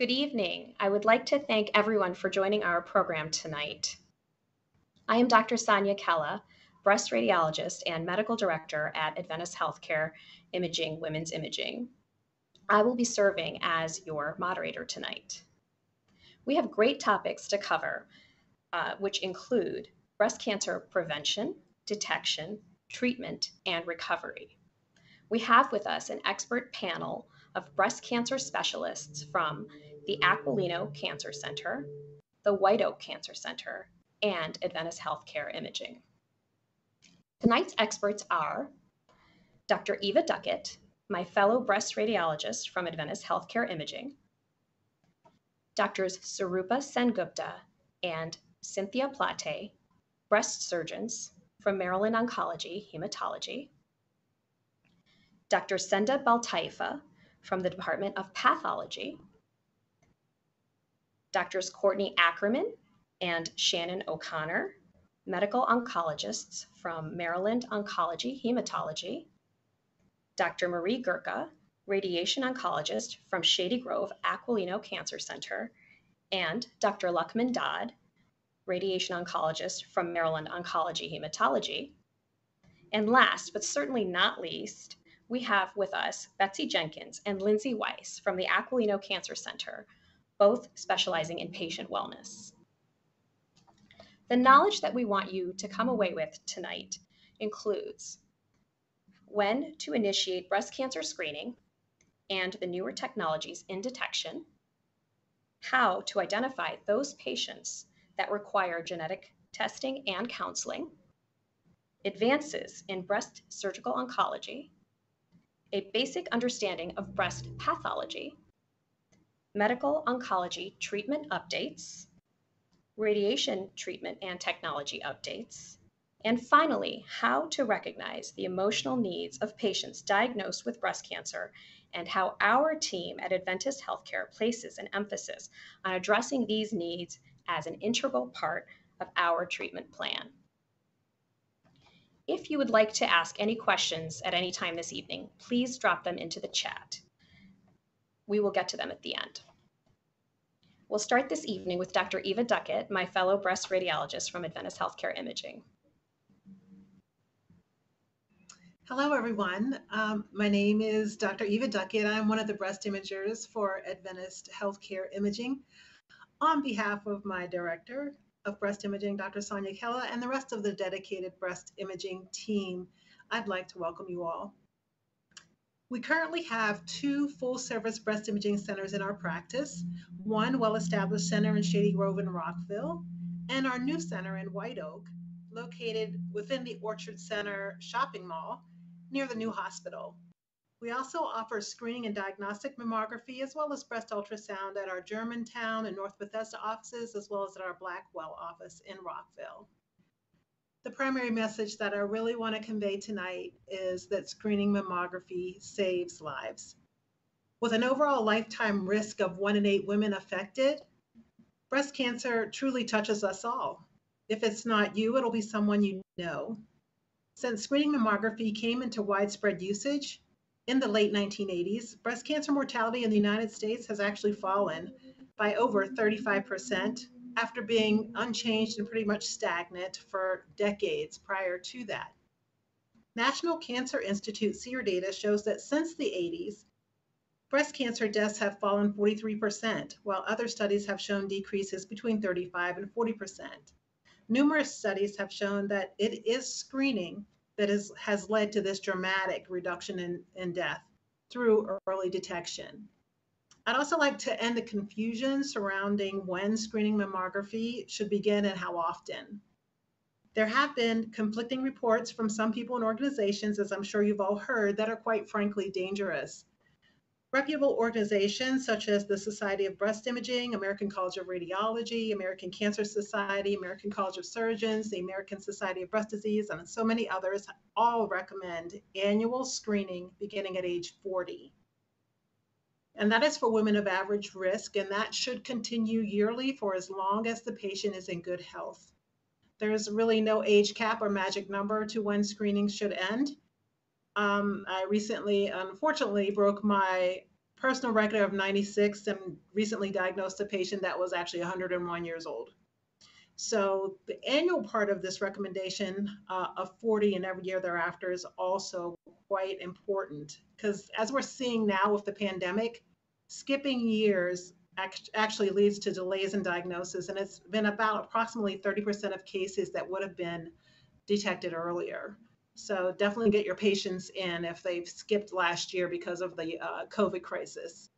Good evening. I would like to thank everyone for joining our program tonight. I am Dr. Sonya Kella, breast radiologist and medical director at Adventist Healthcare Imaging Women's Imaging. I will be serving as your moderator tonight. We have great topics to cover, uh, which include breast cancer prevention, detection, treatment, and recovery. We have with us an expert panel of breast cancer specialists from the Aquilino Cancer Center, the White Oak Cancer Center, and Adventist Healthcare Imaging. Tonight's experts are Dr. Eva Duckett, my fellow breast radiologist from Adventist Healthcare Imaging, Doctors Surupa Sengupta and Cynthia Plate, breast surgeons from Maryland Oncology Hematology, Dr. Senda Beltaifa from the Department of Pathology, Doctors Courtney Ackerman and Shannon O'Connor, medical oncologists from Maryland Oncology Hematology, Dr. Marie Gurka, radiation oncologist from Shady Grove Aquilino Cancer Center, and Dr. Luqman Dad, radiation oncologist from Maryland Oncology Hematology. And last, but certainly not least, we have with us Betsy Jenkins and Lindsey Wise from the Aquilino Cancer Center, both specializing in patient wellness. The knowledge that we want you to come away with tonight includes when to initiate breast cancer screening and the newer technologies in detection, how to identify those patients that require genetic testing and counseling, advances in breast surgical oncology, a basic understanding of breast pathology, medical oncology treatment updates, radiation treatment and technology updates, and finally, how to recognize the emotional needs of patients diagnosed with breast cancer and how our team at Adventist Healthcare places an emphasis on addressing these needs as an integral part of our treatment plan. If you would like to ask any questions at any time this evening, please drop them into the chat. We will get to them at the end. We'll start this evening with Dr. Eva Duckett, my fellow breast radiologist from Adventist Healthcare Imaging. Hello, everyone. Um, my name is Dr. Eva Duckett. I'm one of the breast imagers for Adventist Healthcare Imaging. On behalf of my director of breast imaging, Dr. Sonya Kella, and the rest of the dedicated breast imaging team, I'd like to welcome you all. We currently have two full service breast imaging centers in our practice one well established center in Shady Grove and Rockville, and our new center in White Oak, located within the Orchard Center shopping mall near the new hospital. We also offer screening and diagnostic mammography as well as breast ultrasound at our Germantown and North Bethesda offices, as well as at our Blackwell office in Rockville the primary message that I really want to convey tonight is that screening mammography saves lives. With an overall lifetime risk of one in eight women affected, breast cancer truly touches us all. If it's not you, it'll be someone you know. Since screening mammography came into widespread usage in the late 1980s, breast cancer mortality in the United States has actually fallen by over 35% after being unchanged and pretty much stagnant for decades prior to that. National Cancer Institute SEER data shows that since the 80s, breast cancer deaths have fallen 43%, while other studies have shown decreases between 35 and 40%. Numerous studies have shown that it is screening that is, has led to this dramatic reduction in, in death through early detection. I'd also like to end the confusion surrounding when screening mammography should begin and how often. There have been conflicting reports from some people and organizations, as I'm sure you've all heard, that are quite frankly dangerous. Reputable organizations such as the Society of Breast Imaging, American College of Radiology, American Cancer Society, American College of Surgeons, the American Society of Breast Disease, and so many others all recommend annual screening beginning at age 40 and that is for women of average risk, and that should continue yearly for as long as the patient is in good health. There's really no age cap or magic number to when screening should end. Um, I recently, unfortunately, broke my personal record of 96 and recently diagnosed a patient that was actually 101 years old. So the annual part of this recommendation uh, of 40 and every year thereafter is also quite important because as we're seeing now with the pandemic, skipping years act- actually leads to delays in diagnosis. And it's been about approximately 30% of cases that would have been detected earlier. So definitely get your patients in if they've skipped last year because of the uh, COVID crisis.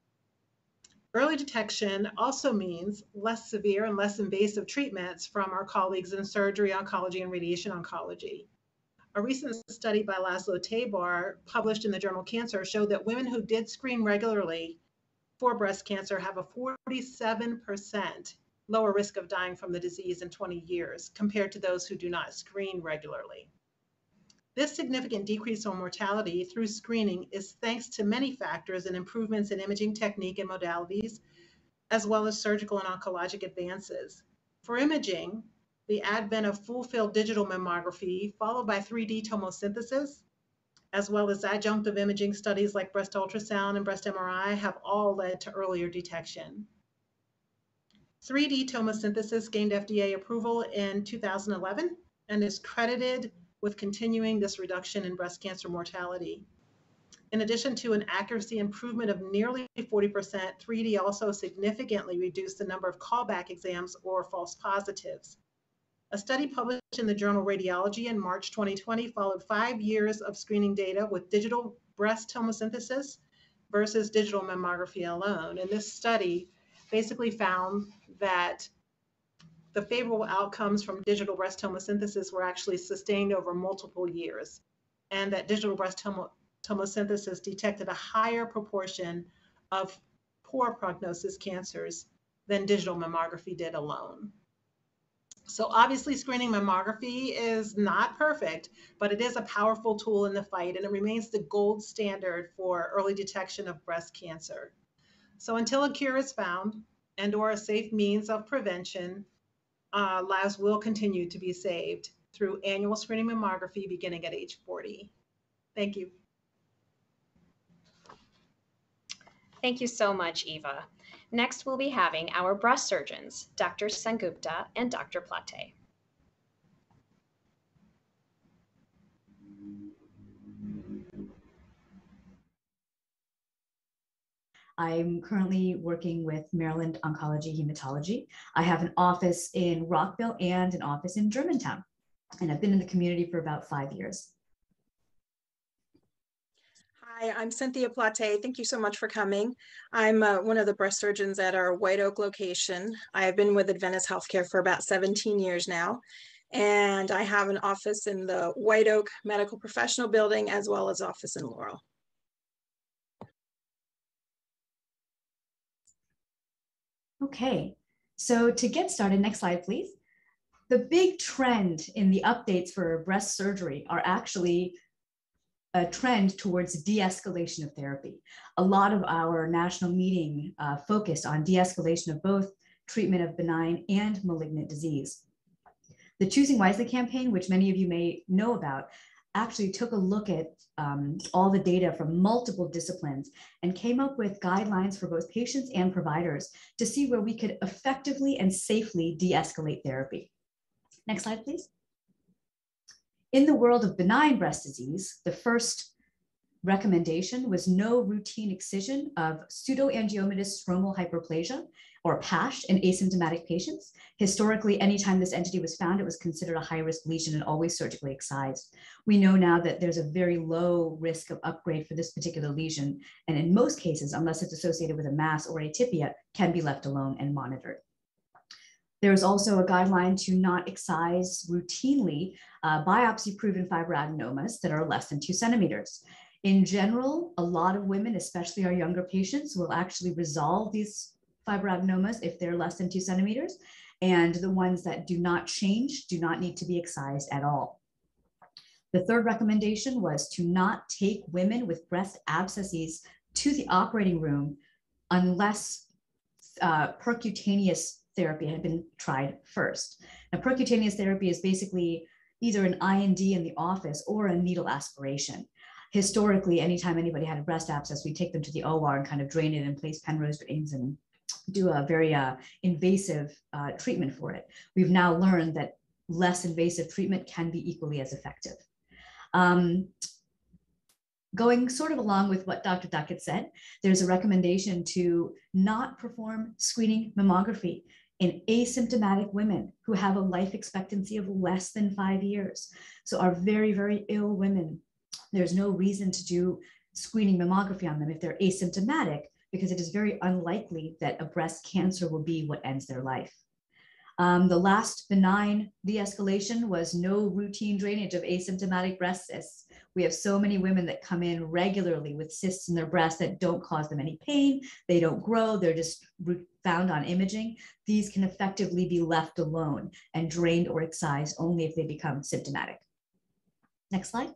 Early detection also means less severe and less invasive treatments from our colleagues in surgery, oncology, and radiation oncology. A recent study by Laszlo Tabar, published in the journal Cancer, showed that women who did screen regularly for breast cancer have a 47% lower risk of dying from the disease in 20 years compared to those who do not screen regularly. This significant decrease in mortality through screening is thanks to many factors and improvements in imaging technique and modalities, as well as surgical and oncologic advances. For imaging, the advent of full field digital mammography, followed by 3D tomosynthesis, as well as adjunctive imaging studies like breast ultrasound and breast MRI, have all led to earlier detection. 3D tomosynthesis gained FDA approval in 2011 and is credited with continuing this reduction in breast cancer mortality. In addition to an accuracy improvement of nearly 40%, 3D also significantly reduced the number of callback exams or false positives. A study published in the journal Radiology in March 2020 followed five years of screening data with digital breast tomosynthesis versus digital mammography alone. And this study basically found that the favorable outcomes from digital breast tomosynthesis were actually sustained over multiple years, and that digital breast tomo- tomosynthesis detected a higher proportion of poor prognosis cancers than digital mammography did alone. So, obviously, screening mammography is not perfect, but it is a powerful tool in the fight, and it remains the gold standard for early detection of breast cancer. So, until a cure is found and or a safe means of prevention, uh, lives will continue to be saved through annual screening mammography beginning at age 40. Thank you. Thank you so much, Eva. Next, we'll be having our breast surgeons, Dr. Sengupta and Dr. Plate. I'm currently working with Maryland Oncology Hematology. I have an office in Rockville and an office in Germantown. And I've been in the community for about five years. Hi, I'm Cynthia Plate. Thank you so much for coming. I'm uh, one of the breast surgeons at our White Oak location. I have been with Adventist Healthcare for about 17 years now. And I have an office in the White Oak Medical Professional Building as well as office in Laurel. Okay, so to get started, next slide, please. The big trend in the updates for breast surgery are actually a trend towards de-escalation of therapy. A lot of our national meeting uh, focused on de-escalation of both treatment of benign and malignant disease. The Choosing Wisely campaign, which many of you may know about, actually took a look at um, all the data from multiple disciplines and came up with guidelines for both patients and providers to see where we could effectively and safely de-escalate therapy. Next slide, please. In the world of benign breast disease, the first recommendation was no routine excision of pseudoangiomatous stromal hyperplasia or PASH in asymptomatic patients. Historically, anytime this entity was found, it was considered a high risk lesion and always surgically excised. We know now that there's a very low risk of upgrade for this particular lesion. And in most cases, unless it's associated with a mass or atypia, can be left alone and monitored. There is also a guideline to not excise routinely uh, biopsy proven fibroadenomas that are less than two centimeters. In general, a lot of women, especially our younger patients, will actually resolve these fibroadenomas if they're less than two centimeters. And the ones that do not change do not need to be excised at all. The third recommendation was to not take women with breast abscesses to the operating room unless uh, percutaneous therapy had been tried first. Now, percutaneous therapy is basically either an I&D in the office or a needle aspiration. historically, anytime anybody had a breast abscess, we take them to the OR and kind of drain it and place Penrose drains and do a very uh, invasive uh, treatment for it. We've now learned that less invasive treatment can be equally as effective. Um, going sort of along with what Dr. Duckett said, there's a recommendation to not perform screening mammography in asymptomatic women who have a life expectancy of less than five years. So are very, very ill women. There's no reason to do screening mammography on them if they're asymptomatic because it is very unlikely that a breast cancer will be what ends their life. Um, the last benign de-escalation was no routine drainage of asymptomatic breast cysts. We have so many women that come in regularly with cysts in their breasts that don't cause them any pain. They don't grow. They're just found on imaging. These can effectively be left alone and drained or excised only if they become symptomatic. Next slide.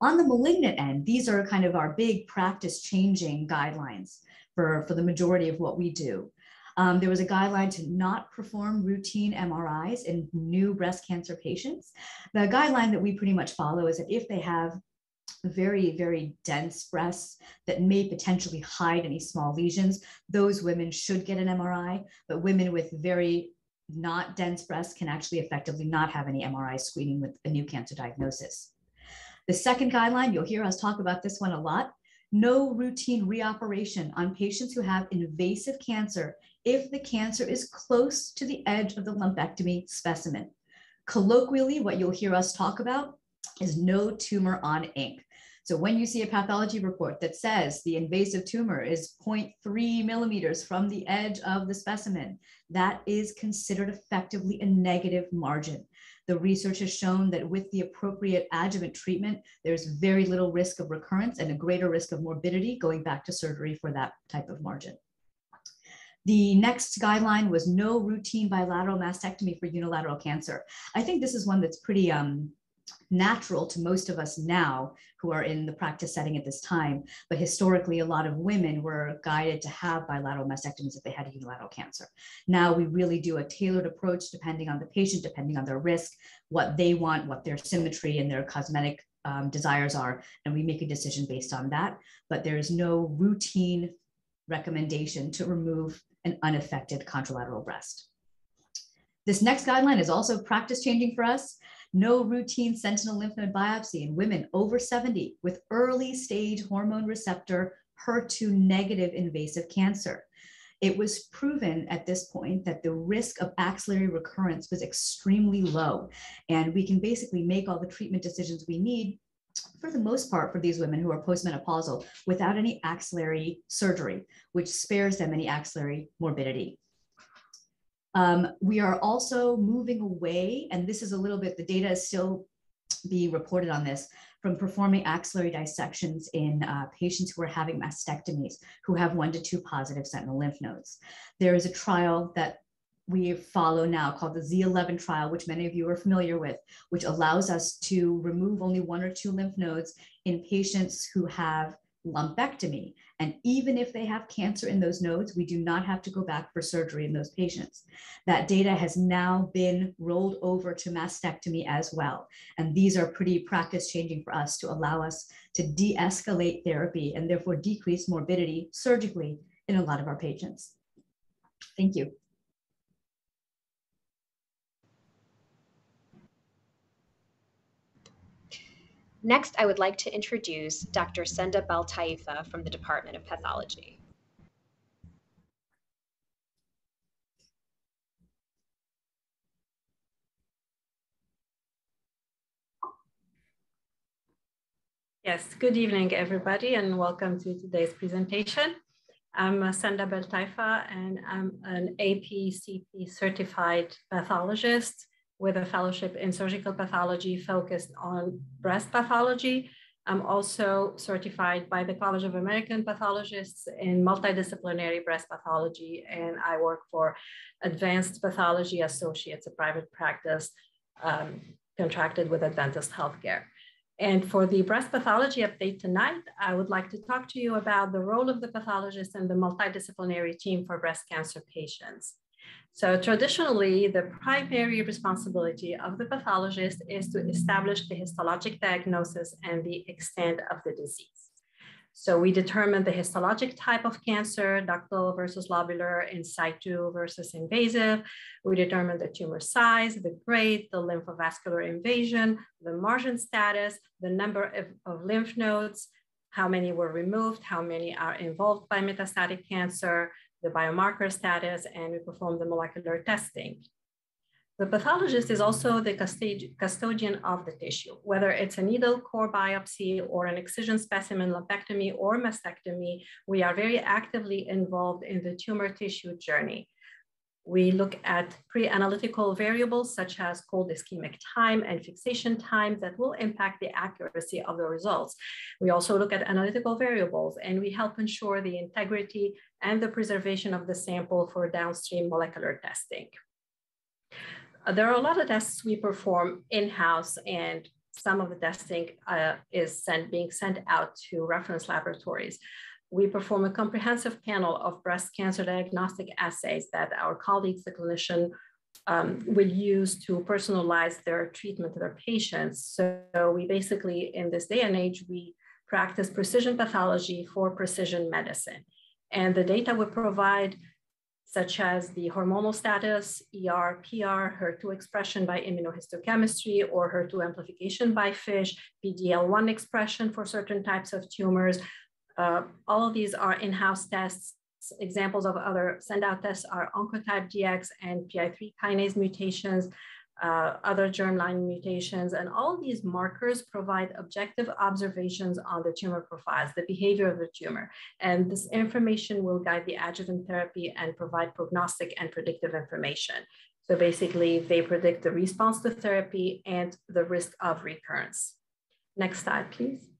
On the malignant end, these are kind of our big practice changing guidelines for, for the majority of what we do. Um, there was a guideline to not perform routine MRIs in new breast cancer patients. The guideline that we pretty much follow is that if they have very, very dense breasts that may potentially hide any small lesions, those women should get an MRI, but women with very not dense breasts can actually effectively not have any MRI screening with a new cancer diagnosis. The second guideline, you'll hear us talk about this one a lot, no routine reoperation on patients who have invasive cancer if the cancer is close to the edge of the lumpectomy specimen. Colloquially, what you'll hear us talk about is no tumor on ink. So when you see a pathology report that says the invasive tumor is 0.3 millimeters from the edge of the specimen, that is considered effectively a negative margin. The research has shown that with the appropriate adjuvant treatment, there's very little risk of recurrence and a greater risk of morbidity going back to surgery for that type of margin. The next guideline was no routine bilateral mastectomy for unilateral cancer. I think this is one that's pretty um, natural to most of us now who are in the practice setting at this time. But historically, a lot of women were guided to have bilateral mastectomies if they had unilateral cancer. Now we really do a tailored approach depending on the patient, depending on their risk, what they want, what their symmetry and their cosmetic um, desires are, and we make a decision based on that. But there is no routine recommendation to remove an unaffected contralateral breast. This next guideline is also practice changing for us no routine sentinel lymph node biopsy in women over 70 with early stage hormone receptor HER2 negative invasive cancer. It was proven at this point that the risk of axillary recurrence was extremely low. And we can basically make all the treatment decisions we need for the most part for these women who are postmenopausal without any axillary surgery, which spares them any axillary morbidity. Um, we are also moving away, and this is a little bit, the data is still being reported on this, from performing axillary dissections in uh, patients who are having mastectomies who have one to two positive sentinel lymph nodes. There is a trial that we follow now called the Z11 trial, which many of you are familiar with, which allows us to remove only one or two lymph nodes in patients who have lumpectomy. And even if they have cancer in those nodes, we do not have to go back for surgery in those patients. That data has now been rolled over to mastectomy as well. And these are pretty practice changing for us to allow us to de escalate therapy and therefore decrease morbidity surgically in a lot of our patients. Thank you. Next, I would like to introduce Dr. Senda Beltaifa from the Department of Pathology. Yes, good evening, everybody, and welcome to today's presentation. I'm Senda Beltaifa, and I'm an APCP certified pathologist with a fellowship in surgical pathology focused on breast pathology. I'm also certified by the College of American Pathologists in multidisciplinary breast pathology, and I work for Advanced Pathology Associates, a private practice um, contracted with Adventist Healthcare. And for the breast pathology update tonight, I would like to talk to you about the role of the pathologist and the multidisciplinary team for breast cancer patients. So traditionally, the primary responsibility of the pathologist is to establish the histologic diagnosis and the extent of the disease. So we determine the histologic type of cancer, ductal versus lobular, in situ versus invasive. We determine the tumor size, the grade, the lymphovascular invasion, the margin status, the number of, of lymph nodes, how many were removed, how many are involved by metastatic cancer, the biomarker status, and we perform the molecular testing. The pathologist is also the custodian of the tissue, whether it's a needle core biopsy or an excision specimen lumpectomy or mastectomy, we are very actively involved in the tumor tissue journey. We look at pre-analytical variables such as cold ischemic time and fixation time that will impact the accuracy of the results. We also look at analytical variables and we help ensure the integrity and the preservation of the sample for downstream molecular testing. Uh, there are a lot of tests we perform in-house and some of the testing uh, is sent, being sent out to reference laboratories we perform a comprehensive panel of breast cancer diagnostic assays that our colleagues, the clinician, um, will use to personalize their treatment to their patients. So we basically, in this day and age, we practice precision pathology for precision medicine. And the data we provide, such as the hormonal status, ER, PR, HER2 expression by immunohistochemistry or HER2 amplification by FISH, PD-L1 expression for certain types of tumors, uh, all of these are in-house tests. Examples of other send-out tests are Oncotype DX and PI3 kinase mutations, uh, other germline mutations, and all these markers provide objective observations on the tumor profiles, the behavior of the tumor. And this information will guide the adjuvant therapy and provide prognostic and predictive information. So basically, they predict the response to therapy and the risk of recurrence. Next slide, please.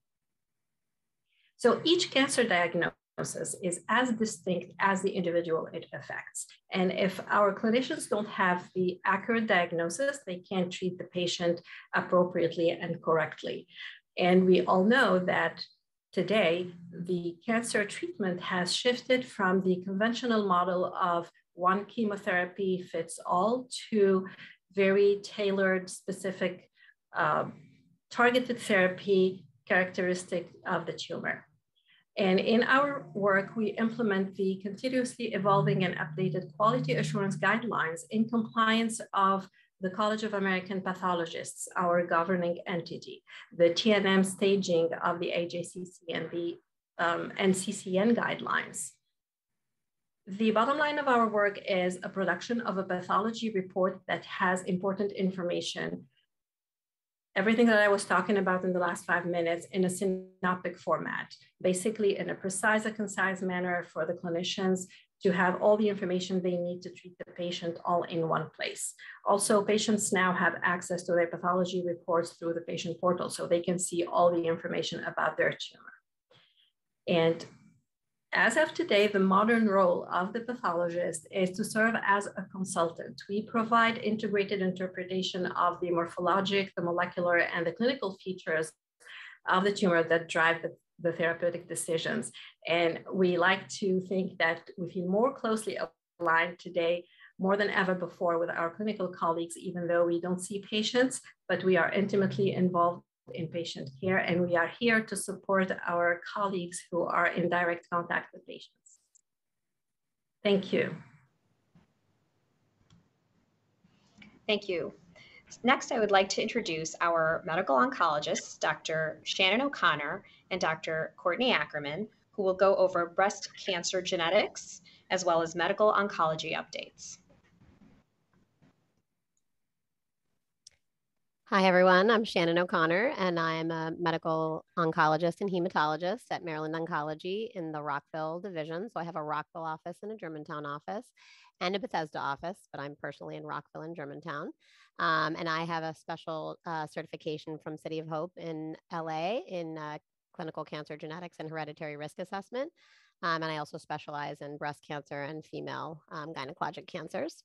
So each cancer diagnosis is as distinct as the individual it affects. And if our clinicians don't have the accurate diagnosis, they can't treat the patient appropriately and correctly. And we all know that today the cancer treatment has shifted from the conventional model of one chemotherapy fits all to very tailored, specific, uh, targeted therapy characteristic of the tumor. And in our work, we implement the continuously evolving and updated quality assurance guidelines in compliance of the College of American Pathologists, our governing entity, the TNM staging of the AJCC and the um, NCCN guidelines. The bottom line of our work is a production of a pathology report that has important information everything that I was talking about in the last five minutes in a synoptic format, basically in a precise and concise manner for the clinicians to have all the information they need to treat the patient all in one place. Also, patients now have access to their pathology reports through the patient portal, so they can see all the information about their tumor. And as of today, the modern role of the pathologist is to serve as a consultant. We provide integrated interpretation of the morphologic, the molecular, and the clinical features of the tumor that drive the, the therapeutic decisions. And we like to think that we feel more closely aligned today more than ever before with our clinical colleagues, even though we don't see patients, but we are intimately involved in patient care, and we are here to support our colleagues who are in direct contact with patients. Thank you. Thank you. Next, I would like to introduce our medical oncologists, Dr. Shannon O'Connor and Dr. Courtney Ackerman, who will go over breast cancer genetics as well as medical oncology updates. Hi, everyone. I'm Shannon O'Connor, and I'm a medical oncologist and hematologist at Maryland Oncology in the Rockville division. So I have a Rockville office and a Germantown office and a Bethesda office, but I'm personally in Rockville and Germantown. Um, and I have a special uh, certification from City of Hope in LA in uh, clinical cancer genetics and hereditary risk assessment. Um, and I also specialize in breast cancer and female um, gynecologic cancers.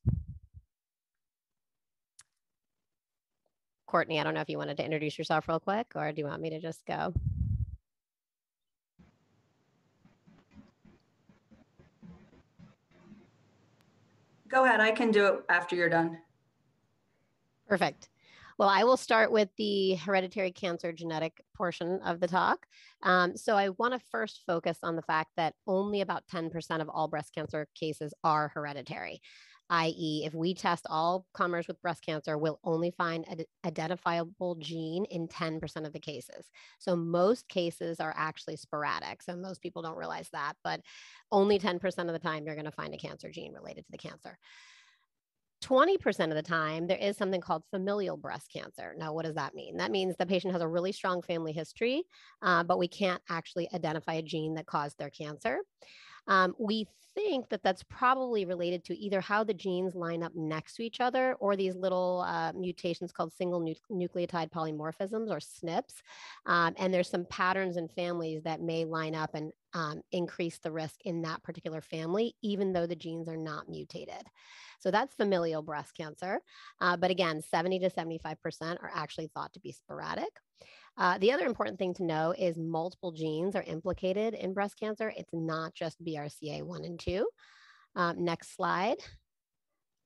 Courtney, I don't know if you wanted to introduce yourself real quick or do you want me to just go? Go ahead, I can do it after you're done. Perfect. Well, I will start with the hereditary cancer genetic portion of the talk. Um, so I want to first focus on the fact that only about 10% of all breast cancer cases are hereditary i.e., if we test all comers with breast cancer, we'll only find an identifiable gene in 10% of the cases. So most cases are actually sporadic. So most people don't realize that, but only 10% of the time you're going to find a cancer gene related to the cancer. 20% of the time, there is something called familial breast cancer. Now, what does that mean? That means the patient has a really strong family history, uh, but we can't actually identify a gene that caused their cancer. Um, we think that that's probably related to either how the genes line up next to each other or these little uh, mutations called single nu- nucleotide polymorphisms or SNPs. Um, and there's some patterns in families that may line up and um, increase the risk in that particular family, even though the genes are not mutated. So that's familial breast cancer. Uh, but again, 70 to 75% are actually thought to be sporadic. Uh, the other important thing to know is multiple genes are implicated in breast cancer. It's not just BRCA1 and 2. Um, next slide.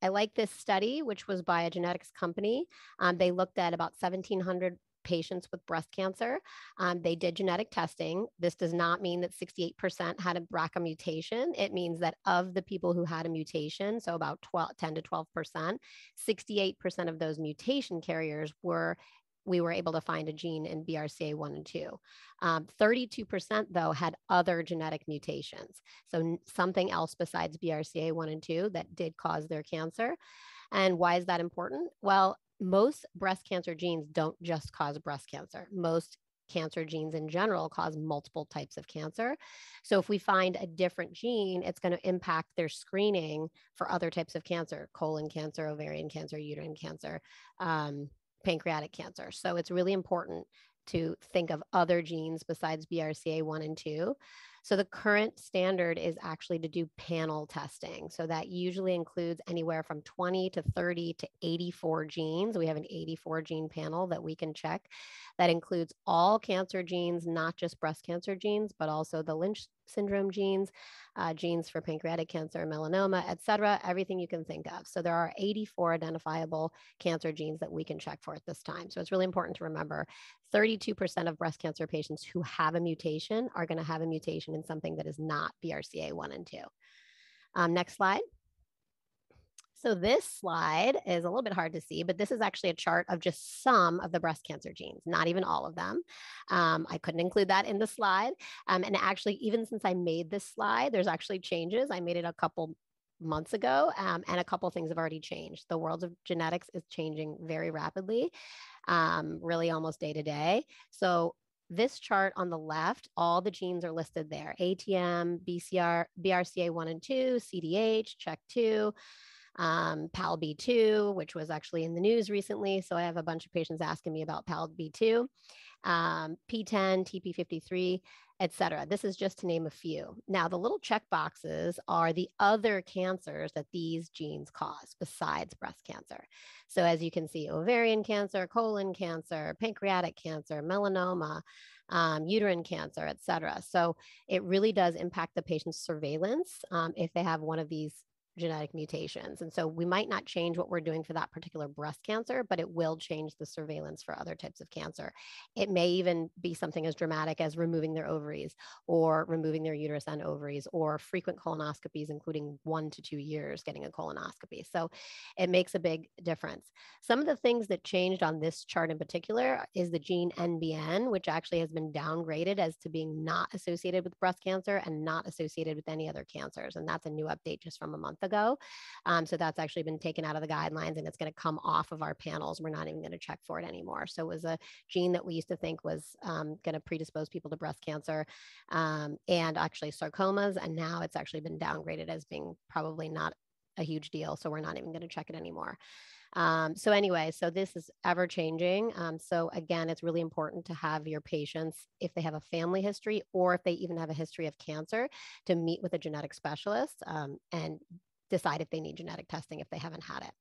I like this study, which was by a genetics company. Um, they looked at about 1,700 patients with breast cancer. Um, they did genetic testing. This does not mean that 68% had a BRCA mutation. It means that of the people who had a mutation, so about 12, 10 to 12%, 68% of those mutation carriers were we were able to find a gene in BRCA1 and 2. Um, 32%, though, had other genetic mutations. So something else besides BRCA1 and 2 that did cause their cancer. And why is that important? Well, most breast cancer genes don't just cause breast cancer. Most cancer genes in general cause multiple types of cancer. So if we find a different gene, it's going to impact their screening for other types of cancer, colon cancer, ovarian cancer, uterine cancer, um, pancreatic cancer. So it's really important to think of other genes besides BRCA1 and 2. So the current standard is actually to do panel testing. So that usually includes anywhere from 20 to 30 to 84 genes. We have an 84 gene panel that we can check that includes all cancer genes, not just breast cancer genes, but also the Lynch syndrome genes, uh, genes for pancreatic cancer, melanoma, et cetera, everything you can think of. So there are 84 identifiable cancer genes that we can check for at this time. So it's really important to remember 32% of breast cancer patients who have a mutation are going to have a mutation in something that is not BRCA1 and 2. Um, next slide. So this slide is a little bit hard to see, but this is actually a chart of just some of the breast cancer genes, not even all of them. Um, I couldn't include that in the slide. Um, and actually, even since I made this slide, there's actually changes. I made it a couple months ago, um, and a couple things have already changed. The world of genetics is changing very rapidly, um, really almost day to day. So this chart on the left, all the genes are listed there. ATM, BCR, BRCA1 and 2, CDH, CHEK2 um, PALB2, which was actually in the news recently. So I have a bunch of patients asking me about PALB2, um, PTEN, TP53, et cetera. This is just to name a few. Now, the little check boxes are the other cancers that these genes cause besides breast cancer. So as you can see, ovarian cancer, colon cancer, pancreatic cancer, melanoma, um, uterine cancer, et cetera. So it really does impact the patient's surveillance um, if they have one of these genetic mutations. And so we might not change what we're doing for that particular breast cancer, but it will change the surveillance for other types of cancer. It may even be something as dramatic as removing their ovaries or removing their uterus and ovaries or frequent colonoscopies, including one to two years getting a colonoscopy. So it makes a big difference. Some of the things that changed on this chart in particular is the gene NBN, which actually has been downgraded as to being not associated with breast cancer and not associated with any other cancers. And that's a new update just from a month ago. Um, so that's actually been taken out of the guidelines and it's going to come off of our panels. We're not even going to check for it anymore. So it was a gene that we used to think was um, going to predispose people to breast cancer um, and actually sarcomas. And now it's actually been downgraded as being probably not a huge deal. So we're not even going to check it anymore. Um, so anyway, so this is ever changing. Um, so again, it's really important to have your patients, if they have a family history or if they even have a history of cancer, to meet with a genetic specialist um, and decide if they need genetic testing if they haven't had it.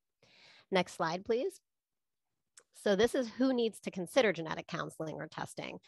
Next slide, please. So this is who needs to consider genetic counseling or testing.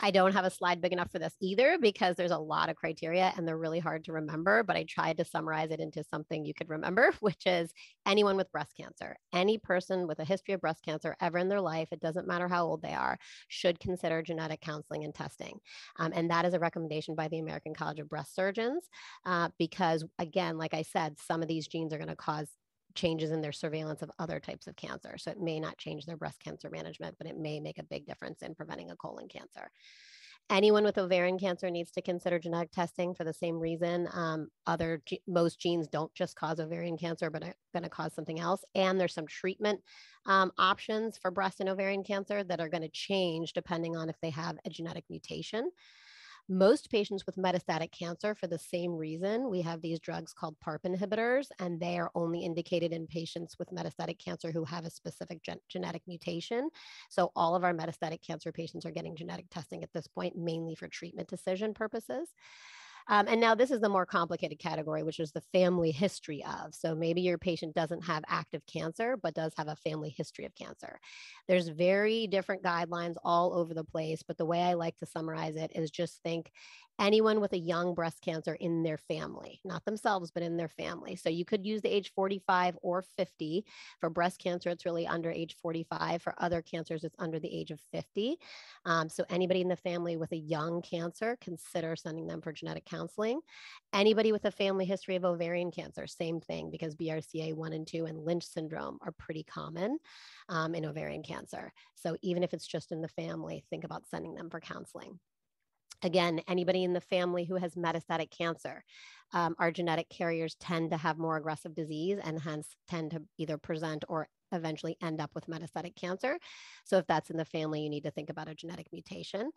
I don't have a slide big enough for this either because there's a lot of criteria and they're really hard to remember, but I tried to summarize it into something you could remember, which is anyone with breast cancer, any person with a history of breast cancer ever in their life, it doesn't matter how old they are, should consider genetic counseling and testing. Um, and that is a recommendation by the American College of Breast Surgeons uh, because, again, like I said, some of these genes are going to cause changes in their surveillance of other types of cancer. So it may not change their breast cancer management, but it may make a big difference in preventing a colon cancer. Anyone with ovarian cancer needs to consider genetic testing for the same reason. Um, other most genes don't just cause ovarian cancer, but are going to cause something else. And there's some treatment um, options for breast and ovarian cancer that are going to change depending on if they have a genetic mutation. Most patients with metastatic cancer, for the same reason, we have these drugs called PARP inhibitors, and they are only indicated in patients with metastatic cancer who have a specific gen- genetic mutation. So, all of our metastatic cancer patients are getting genetic testing at this point, mainly for treatment decision purposes. Um, and now this is the more complicated category, which is the family history of. So maybe your patient doesn't have active cancer, but does have a family history of cancer. There's very different guidelines all over the place, but the way I like to summarize it is just think anyone with a young breast cancer in their family, not themselves, but in their family. So you could use the age 45 or 50. For breast cancer, it's really under age 45. For other cancers, it's under the age of 50. Um, so anybody in the family with a young cancer, consider sending them for genetic counseling. Anybody with a family history of ovarian cancer, same thing, because BRCA1 and 2 and Lynch syndrome are pretty common um, in ovarian cancer. So even if it's just in the family, think about sending them for counseling. Again, anybody in the family who has metastatic cancer, um, our genetic carriers tend to have more aggressive disease and hence tend to either present or eventually end up with metastatic cancer. So if that's in the family, you need to think about a genetic mutation.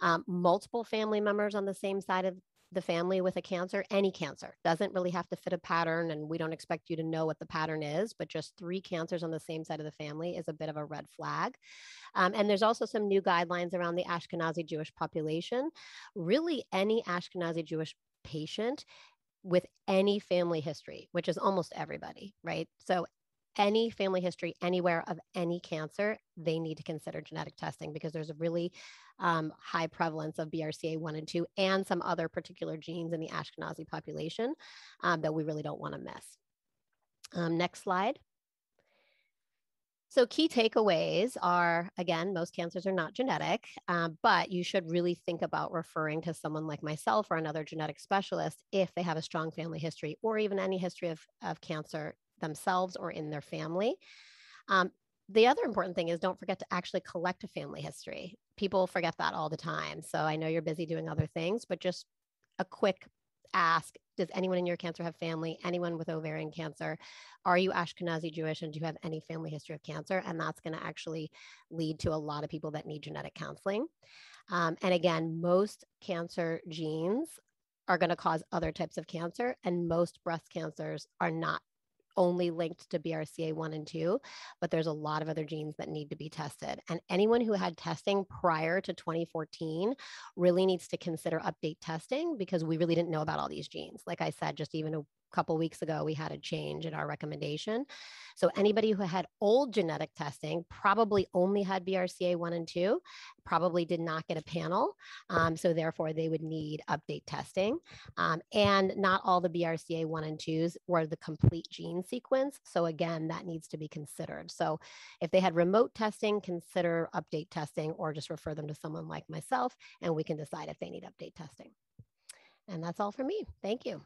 Um, multiple family members on the same side of the family with a cancer, any cancer, doesn't really have to fit a pattern. And we don't expect you to know what the pattern is, but just three cancers on the same side of the family is a bit of a red flag. Um, and there's also some new guidelines around the Ashkenazi Jewish population. Really, any Ashkenazi Jewish patient with any family history, which is almost everybody, right? So any family history anywhere of any cancer, they need to consider genetic testing because there's a really um, high prevalence of BRCA1 and 2 and some other particular genes in the Ashkenazi population um, that we really don't want to miss. Um, next slide. So, key takeaways are again, most cancers are not genetic, um, but you should really think about referring to someone like myself or another genetic specialist if they have a strong family history or even any history of, of cancer themselves or in their family. Um, the other important thing is don't forget to actually collect a family history. People forget that all the time. So I know you're busy doing other things, but just a quick ask Does anyone in your cancer have family? Anyone with ovarian cancer? Are you Ashkenazi Jewish and do you have any family history of cancer? And that's going to actually lead to a lot of people that need genetic counseling. Um, and again, most cancer genes are going to cause other types of cancer, and most breast cancers are not only linked to BRCA1 and 2, but there's a lot of other genes that need to be tested. And anyone who had testing prior to 2014 really needs to consider update testing because we really didn't know about all these genes. Like I said, just even a couple weeks ago, we had a change in our recommendation. So anybody who had old genetic testing probably only had BRCA1 and 2, probably did not get a panel. Um, so therefore, they would need update testing. Um, and not all the BRCA1 and 2s were the complete gene sequence. So again, that needs to be considered. So if they had remote testing, consider update testing or just refer them to someone like myself, and we can decide if they need update testing. And that's all for me. Thank you.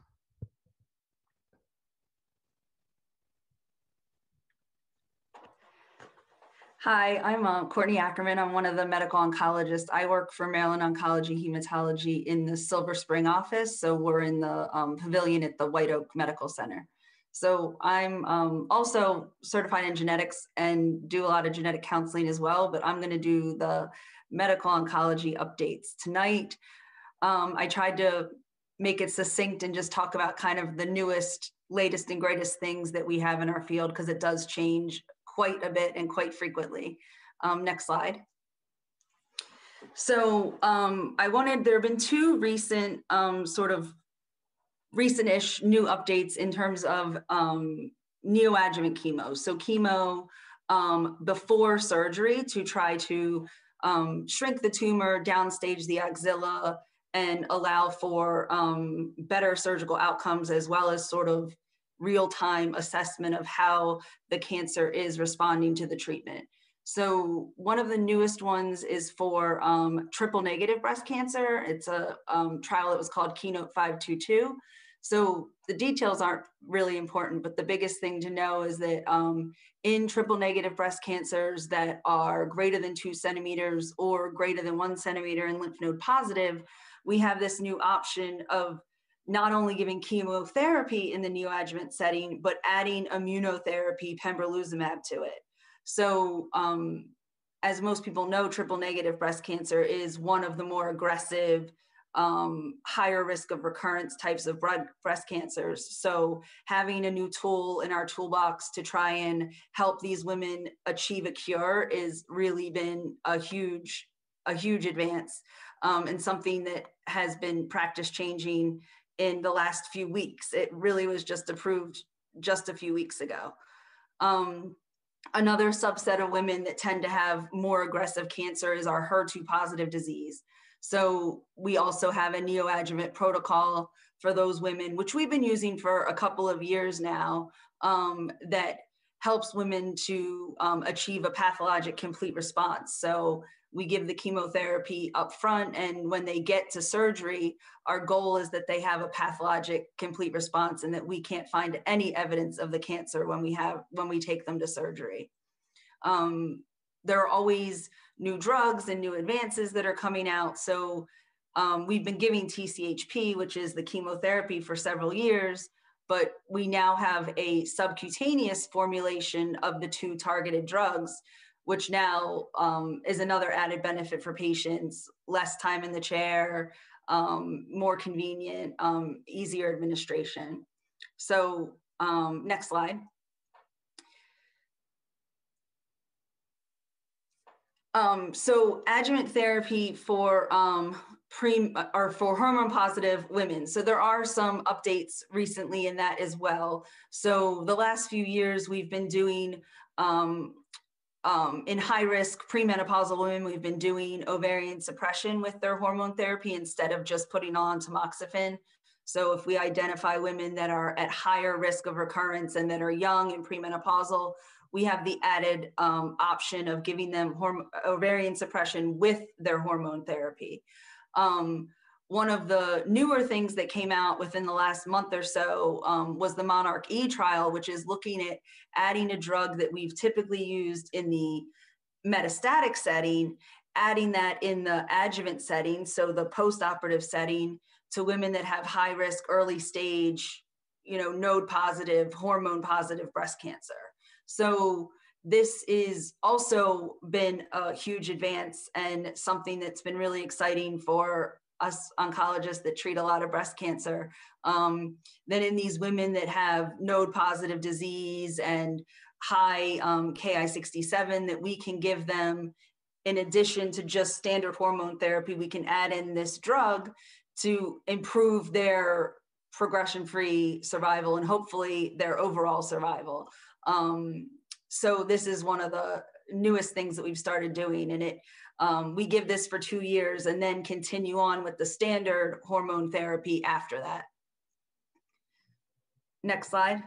Hi, I'm uh, Courtney Ackerman. I'm one of the medical oncologists. I work for Maryland Oncology Hematology in the Silver Spring office. So we're in the um, pavilion at the White Oak Medical Center. So I'm um, also certified in genetics and do a lot of genetic counseling as well, but I'm going to do the medical oncology updates tonight. Um, I tried to make it succinct and just talk about kind of the newest, latest, and greatest things that we have in our field because it does change quite a bit and quite frequently. Um, next slide. So um, I wanted, there have been two recent um, sort of recent-ish new updates in terms of um, neoadjuvant chemo. So chemo um, before surgery to try to um, shrink the tumor, downstage the axilla, and allow for um, better surgical outcomes as well as sort of real-time assessment of how the cancer is responding to the treatment. So one of the newest ones is for um, triple negative breast cancer. It's a um, trial that was called Keynote 522. So the details aren't really important, but the biggest thing to know is that um, in triple negative breast cancers that are greater than two centimeters or greater than one centimeter and lymph node positive, we have this new option of not only giving chemotherapy in the neoadjuvant setting, but adding immunotherapy, pembrolizumab to it. So um, as most people know, triple negative breast cancer is one of the more aggressive um, higher risk of recurrence types of breast cancers. So having a new tool in our toolbox to try and help these women achieve a cure is really been a huge, a huge advance um, and something that has been practice changing in the last few weeks. It really was just approved just a few weeks ago. Um, another subset of women that tend to have more aggressive cancer is our HER2 positive disease. So we also have a neoadjuvant protocol for those women, which we've been using for a couple of years now, um, that helps women to um, achieve a pathologic complete response. So we give the chemotherapy up front, and when they get to surgery, our goal is that they have a pathologic complete response and that we can't find any evidence of the cancer when we have when we take them to surgery. Um, there are always new drugs and new advances that are coming out. So um, we've been giving TCHP, which is the chemotherapy, for several years, but we now have a subcutaneous formulation of the two targeted drugs, which now um, is another added benefit for patients, less time in the chair, um, more convenient, um, easier administration. So um, next slide. Um, so adjuvant therapy for um, pre or for hormone positive women. So there are some updates recently in that as well. So the last few years we've been doing um, um, in high risk premenopausal women, we've been doing ovarian suppression with their hormone therapy instead of just putting on tamoxifen. So if we identify women that are at higher risk of recurrence and that are young and premenopausal, we have the added um, option of giving them ovarian suppression with their hormone therapy. Um, one of the newer things that came out within the last month or so um, was the Monarch E trial, which is looking at adding a drug that we've typically used in the metastatic setting, adding that in the adjuvant setting, so the post-operative setting, to women that have high risk, early stage, you know, node positive, hormone positive breast cancer. So this is also been a huge advance and something that's been really exciting for us oncologists that treat a lot of breast cancer. Um, then in these women that have node positive disease and high um, Ki67 that we can give them in addition to just standard hormone therapy, we can add in this drug to improve their progression free survival and hopefully their overall survival. Um, so this is one of the newest things that we've started doing and it um, we give this for two years and then continue on with the standard hormone therapy after that. Next slide.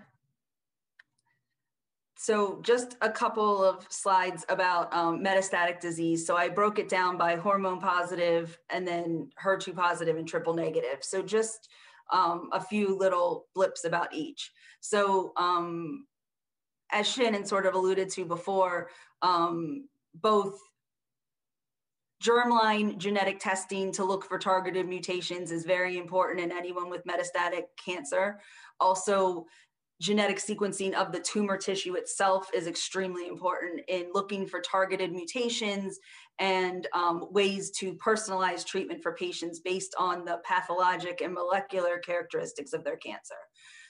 So just a couple of slides about um, metastatic disease. So I broke it down by hormone positive and then HER2 positive and triple negative. So just um, a few little blips about each. So um, as Shannon sort of alluded to before, um, both germline genetic testing to look for targeted mutations is very important in anyone with metastatic cancer. Also, genetic sequencing of the tumor tissue itself is extremely important in looking for targeted mutations and um, ways to personalize treatment for patients based on the pathologic and molecular characteristics of their cancer.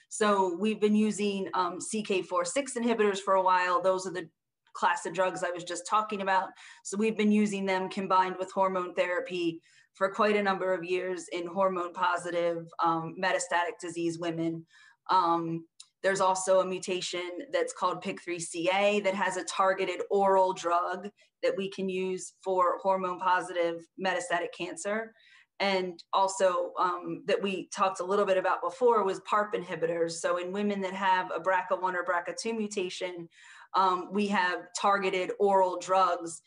So we've been using um, CDK4-6 inhibitors for a while. Those are the class of drugs I was just talking about. So we've been using them combined with hormone therapy for quite a number of years in hormone positive um, metastatic disease women. Um, there's also a mutation that's called PIK3CA that has a targeted oral drug that we can use for hormone positive metastatic cancer. And also um, that we talked a little bit about before was PARP inhibitors. So in women that have a BRCA1 or BRCA2 mutation, um, we have targeted oral drugs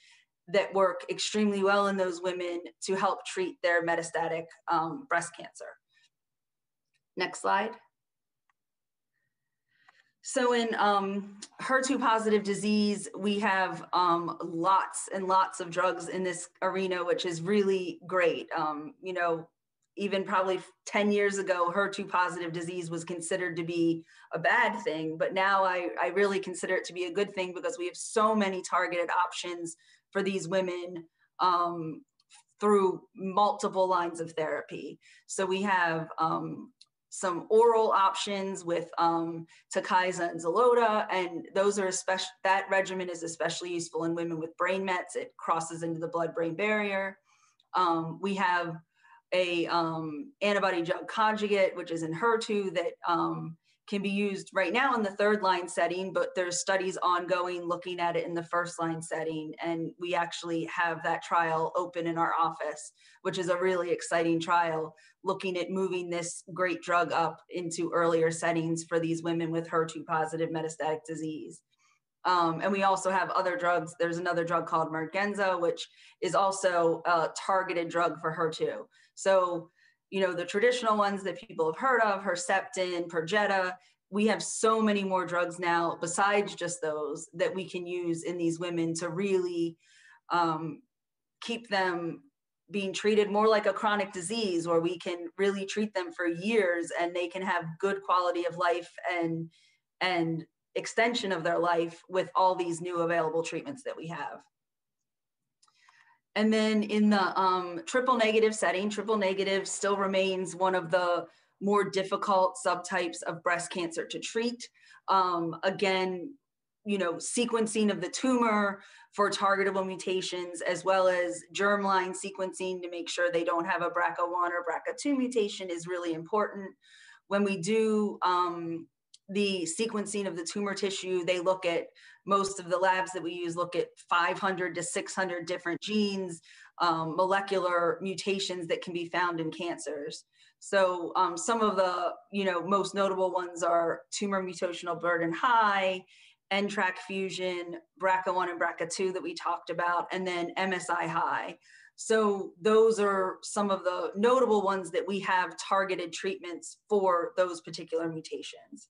that work extremely well in those women to help treat their metastatic um, breast cancer. Next slide. So in um, HER2 positive disease, we have um, lots and lots of drugs in this arena, which is really great. Um, you know, even probably 10 years ago, HER2 positive disease was considered to be a bad thing, but now I, I really consider it to be a good thing because we have so many targeted options for these women um, through multiple lines of therapy. So we have um, some oral options with um, and Xeloda, and those are especially, that regimen is especially useful in women with brain mets. It crosses into the blood-brain barrier. Um, we have a um, antibody drug conjugate, which is Enhertu that um, can be used right now in the third line setting, but there's studies ongoing looking at it in the first line setting. And we actually have that trial open in our office, which is a really exciting trial looking at moving this great drug up into earlier settings for these women with HER2 positive metastatic disease. Um, and we also have other drugs. There's another drug called Margenza, which is also a targeted drug for HER2. So you know, the traditional ones that people have heard of, Herceptin, Perjeta, we have so many more drugs now besides just those that we can use in these women to really um, keep them being treated more like a chronic disease where we can really treat them for years and they can have good quality of life and and extension of their life with all these new available treatments that we have and then in the um, triple negative setting, triple negative still remains one of the more difficult subtypes of breast cancer to treat. Um, again, you know, sequencing of the tumor for targetable mutations, as well as germline sequencing to make sure they don't have a BRCA1 or BRCA2 mutation is really important. When we do um, the sequencing of the tumor tissue, they look at most of the labs that we use look at 500 to 600 different genes, um, molecular mutations that can be found in cancers. So um, some of the you know most notable ones are tumor mutational burden high, NTRK fusion, BRCA1 and BRCA2 that we talked about, and then MSI high. So those are some of the notable ones that we have targeted treatments for those particular mutations.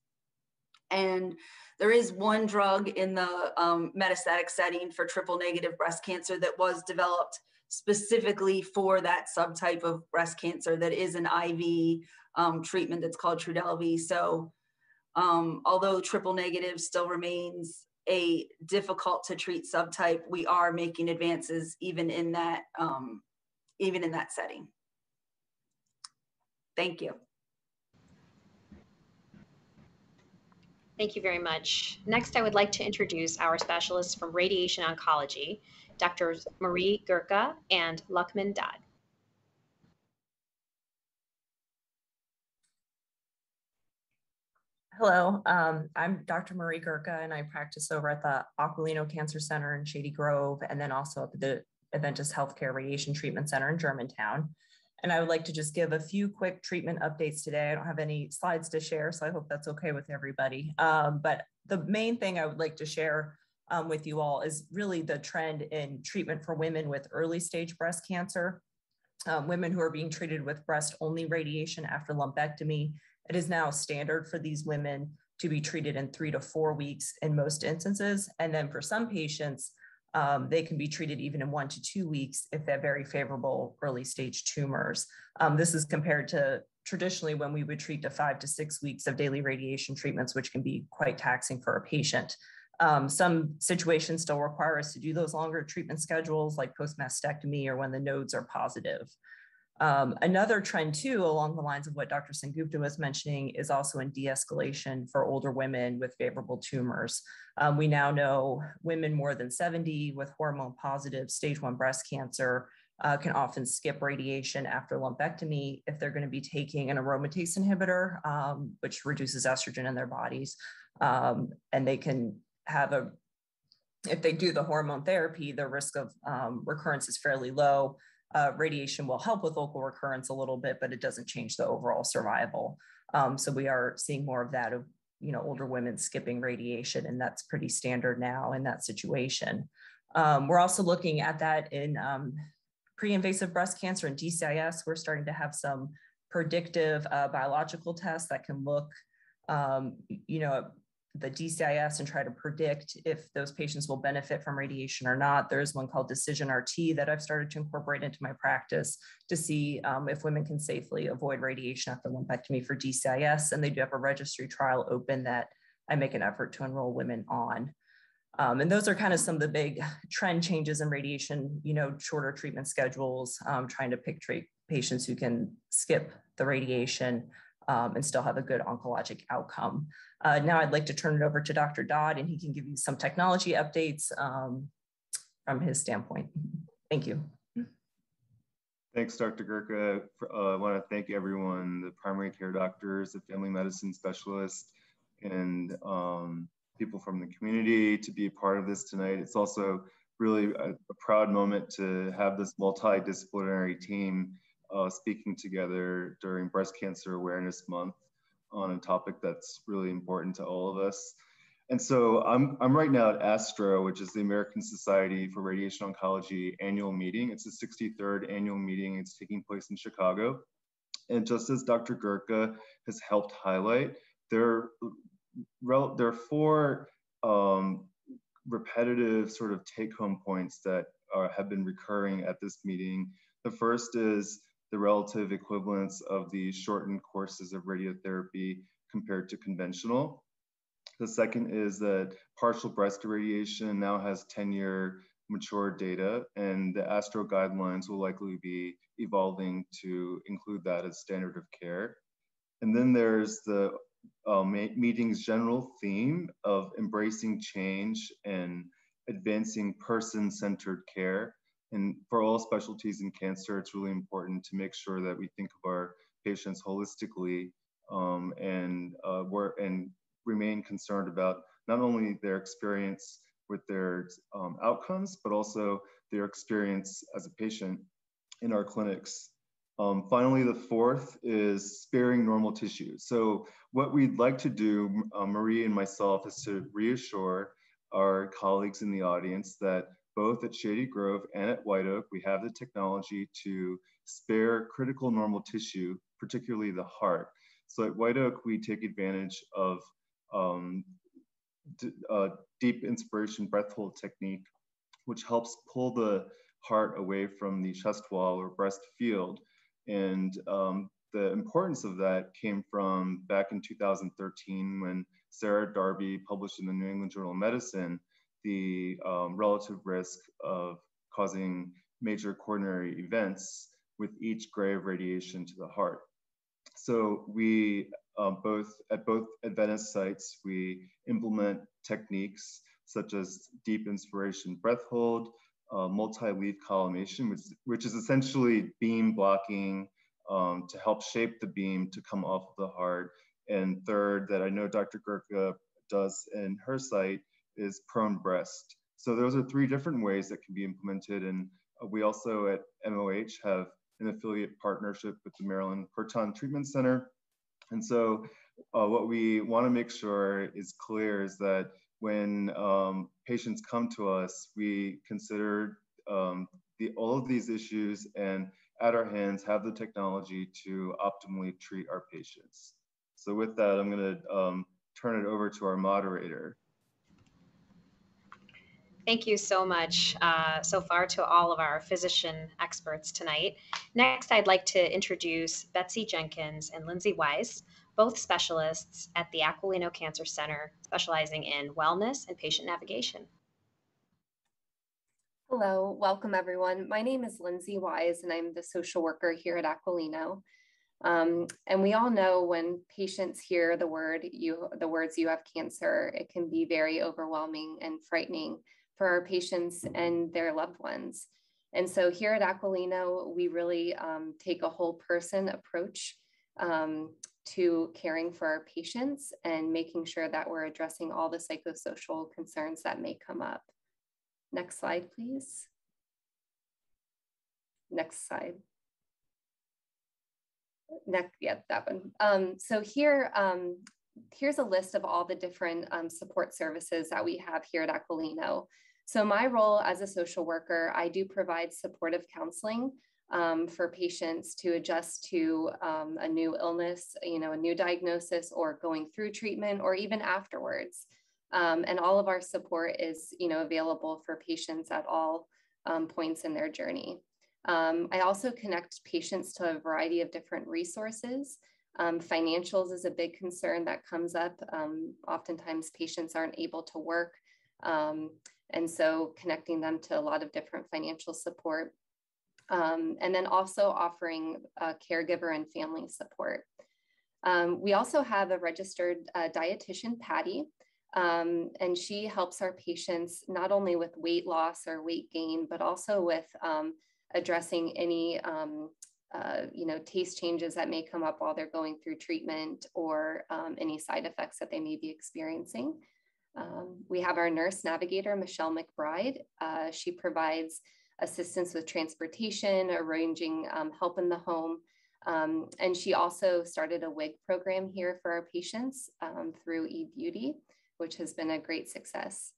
And there is one drug in the um, metastatic setting for triple negative breast cancer that was developed specifically for that subtype of breast cancer that is an IV um, treatment that's called Trodelvy. So um, although triple negative still remains a difficult to treat subtype, we are making advances even in that, um, even in that setting. Thank you. Thank you very much. Next, I would like to introduce our specialists from radiation oncology, Drs. Marie Gurka and Luqman Dad. Hello, um, I'm Dr. Marie Gurka and I practice over at the Aquilino Cancer Center in Shady Grove and then also at the Adventist Healthcare Radiation Treatment Center in Germantown. And I would like to just give a few quick treatment updates today. I don't have any slides to share, so I hope that's okay with everybody. Um, but the main thing I would like to share um, with you all is really the trend in treatment for women with early stage breast cancer, um, women who are being treated with breast only radiation after lumpectomy. It is now standard for these women to be treated in three to four weeks in most instances. And then for some patients, um, they can be treated even in one to two weeks if they have very favorable early stage tumors. Um, this is compared to traditionally when we would treat to five to six weeks of daily radiation treatments, which can be quite taxing for a patient. Um, some situations still require us to do those longer treatment schedules like post-mastectomy or when the nodes are positive. Um, another trend too, along the lines of what Dr. Sen Gupta was mentioning, is also in de-escalation for older women with favorable tumors. Um, we now know women more than 70 with hormone positive stage one breast cancer uh, can often skip radiation after lumpectomy if they're going to be taking an aromatase inhibitor, um, which reduces estrogen in their bodies. Um, and they can have a, if they do the hormone therapy, the risk of um, recurrence is fairly low. Uh, radiation will help with local recurrence a little bit, but it doesn't change the overall survival. Um, so we are seeing more of that of you know older women skipping radiation, and that's pretty standard now in that situation. Um, we're also looking at that in um, pre-invasive breast cancer and DCIS. We're starting to have some predictive uh, biological tests that can look, um, you know, the DCIS and try to predict if those patients will benefit from radiation or not. There's one called Decision RT that I've started to incorporate into my practice to see um, if women can safely avoid radiation after lumpectomy for DCIS. And they do have a registry trial open that I make an effort to enroll women on. Um, and those are kind of some of the big trend changes in radiation, you know, shorter treatment schedules, um, trying to pick patients who can skip the radiation um, and still have a good oncologic outcome. Uh, now I'd like to turn it over to Dr. Dad and he can give you some technology updates um, from his standpoint. Thank you. Thanks, Dr. Gurka. Uh, I want to thank everyone, the primary care doctors, the family medicine specialists, and um, people from the community to be a part of this tonight. It's also really a, a proud moment to have this multidisciplinary team uh, speaking together during Breast Cancer Awareness Month on a topic that's really important to all of us. And so I'm, I'm right now at ASTRO, which is the American Society for Radiation Oncology annual meeting. It's the 63rd annual meeting. It's taking place in Chicago. And just as Dr. Gurka has helped highlight, there there are four um, repetitive sort of take-home points that are, have been recurring at this meeting. The first is the relative equivalence of the shortened courses of radiotherapy compared to conventional. The second is that partial breast irradiation now has 10-year mature data, and the ASTRO guidelines will likely be evolving to include that as standard of care. And then there's the uh, meeting's general theme of embracing change and advancing person-centered care. And for all specialties in cancer, it's really important to make sure that we think of our patients holistically um, and uh, and remain concerned about not only their experience with their um, outcomes, but also their experience as a patient in our clinics. Um, finally, the fourth is sparing normal tissue. So what we'd like to do, uh, Marie and myself, is to reassure our colleagues in the audience that both at Shady Grove and at White Oak, we have the technology to spare critical normal tissue, particularly the heart. So at White Oak, we take advantage of um, uh, deep inspiration breath hold technique, which helps pull the heart away from the chest wall or breast field and um, the importance of that came from back in 2013 when Sarah Darby published in the New England Journal of Medicine the um, relative risk of causing major coronary events with each gray of radiation to the heart. So we uh, both at both Adventist sites, we implement techniques such as deep inspiration breath hold, uh, multi-leaf collimation, which, which is essentially beam blocking um, to help shape the beam to come off of the heart. And third, that I know Dr. Gurka does in her site is prone breast. So those are three different ways that can be implemented. And uh, we also at MOH have an affiliate partnership with the Maryland Proton Treatment Center. And so uh, what we want to make sure is clear is that when um, patients come to us, we consider um, the, all of these issues and at our hands have the technology to optimally treat our patients. So with that, I'm going to um, turn it over to our moderator. Thank you so much uh, so far to all of our physician experts tonight. Next, I'd like to introduce Betsy Jenkins and Lindsey Wise, both specialists at the Aquilino Cancer Center, specializing in wellness and patient navigation. Hello, welcome everyone. My name is Lindsey Wise and I'm the social worker here at Aquilino. Um, and we all know when patients hear the word you the words you have cancer, it can be very overwhelming and frightening for our patients and their loved ones. And so here at Aquilino, we really um, take a whole person approach um, to caring for our patients and making sure that we're addressing all the psychosocial concerns that may come up. Next slide, please. Next slide. Next, yeah, that one. Um, so here, um, here's a list of all the different um, support services that we have here at Aquilino. So my role as a social worker, I do provide supportive counseling um, for patients to adjust to um, a new illness, you know, a new diagnosis or going through treatment or even afterwards. Um, and all of our support is, you know, available for patients at all um, points in their journey. Um, I also connect patients to a variety of different resources. Um, financials is a big concern that comes up. oftentimes patients aren't able to work. and so connecting them to a lot of different financial support um, and then also offering uh, caregiver and family support. Um, we also have a registered uh, dietitian, Patty, um, and she helps our patients not only with weight loss or weight gain, but also with um, addressing any um, uh, you know, taste changes that may come up while they're going through treatment or um, any side effects that they may be experiencing. we have our nurse navigator, Michelle McBride. Uh, she provides assistance with transportation, arranging um, help in the home. Um, and she also started a wig program here for our patients um, through eBeauty, which has been a great success.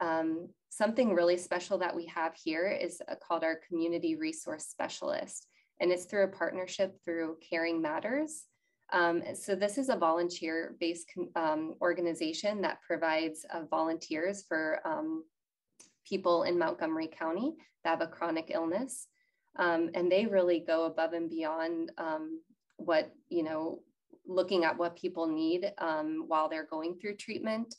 Um, something really special that we have here is uh, called our Community Resource Specialist, and it's through a partnership through Caring Matters. Um, so this is a volunteer-based um, organization that provides uh, volunteers for people in Montgomery County that have a chronic illness. Um, and they really go above and beyond um, what, you know, looking at what people need um, while they're going through treatment.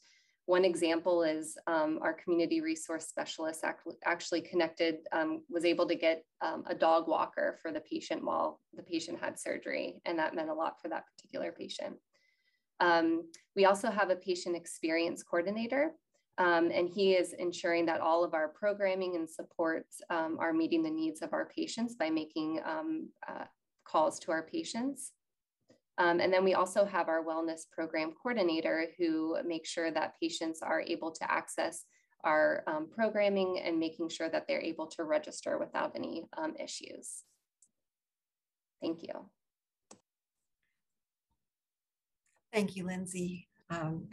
One example is um, our community resource specialist actually connected, um, was able to get um, a dog walker for the patient while the patient had surgery. And that meant a lot for that particular patient. we also have a patient experience coordinator um, and he is ensuring that all of our programming and supports um, are meeting the needs of our patients by making um, uh, calls to our patients. Um, and then we also have our wellness program coordinator who makes sure that patients are able to access our um, programming and making sure that they're able to register without any um, issues. Thank you. Thank you, Lindsey. Um,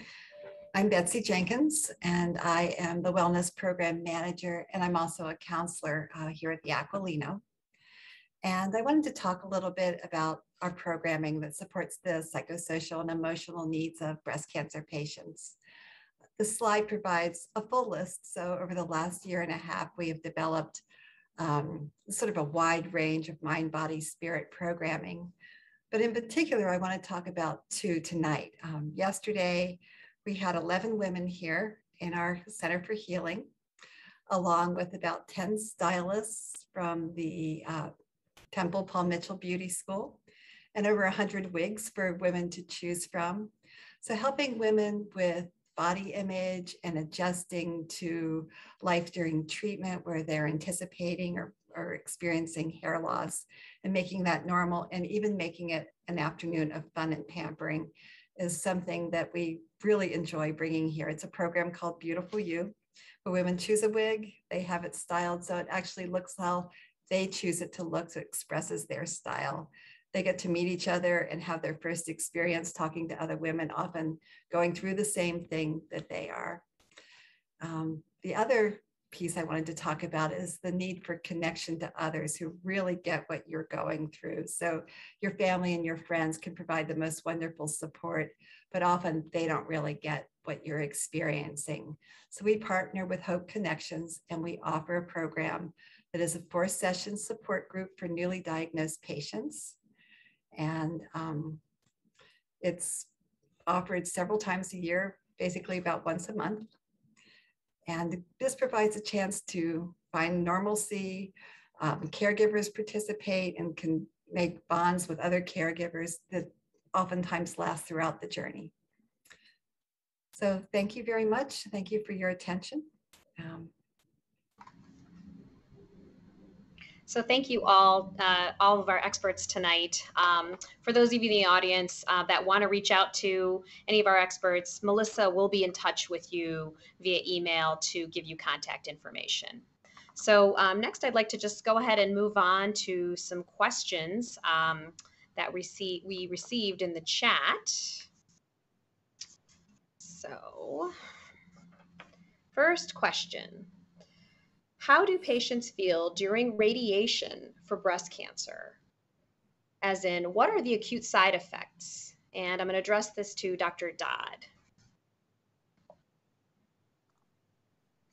I'm Betsy Jenkins, and I am the Wellness Program Manager, and I'm also a counselor uh, here at the Aquilino. And I wanted to talk a little bit about our programming that supports the psychosocial and emotional needs of breast cancer patients. The slide provides a full list. So over the last year and a half, we have developed um, sort of a wide range of mind, body, spirit programming. But in particular, I want to talk about two tonight. Um, yesterday, we had 11 women here in our Center for Healing, along with about 10 stylists from the uh, Temple Paul Mitchell Beauty School, and over 100 wigs for women to choose from. So helping women with body image and adjusting to life during treatment where they're anticipating or, or experiencing hair loss and making that normal and even making it an afternoon of fun and pampering is something that we really enjoy bringing here. It's a program called Beautiful You, where women choose a wig, they have it styled so it actually looks how they choose it to look, so it expresses their style. They get to meet each other and have their first experience talking to other women, often going through the same thing that they are. Um, the other piece I wanted to talk about is the need for connection to others who really get what you're going through. So your family and your friends can provide the most wonderful support, but often they don't really get what you're experiencing. So we partner with Hope Connections and we offer a program that is a four session support group for newly diagnosed patients. And um, it's offered several times a year, basically about once a month. And this provides a chance to find normalcy. Um, caregivers participate and can make bonds with other caregivers that oftentimes last throughout the journey. So thank you very much. Thank you for your attention. Um, So thank you all, uh, all of our experts tonight. Um, for those of you in the audience uh, that want to reach out to any of our experts, Melissa will be in touch with you via email to give you contact information. So um, next, I'd like to just go ahead and move on to some questions um, that we, we received in the chat. So first question. How do patients feel during radiation for breast cancer? As in, what are the acute side effects? And I'm going to address this to Dr. Dad.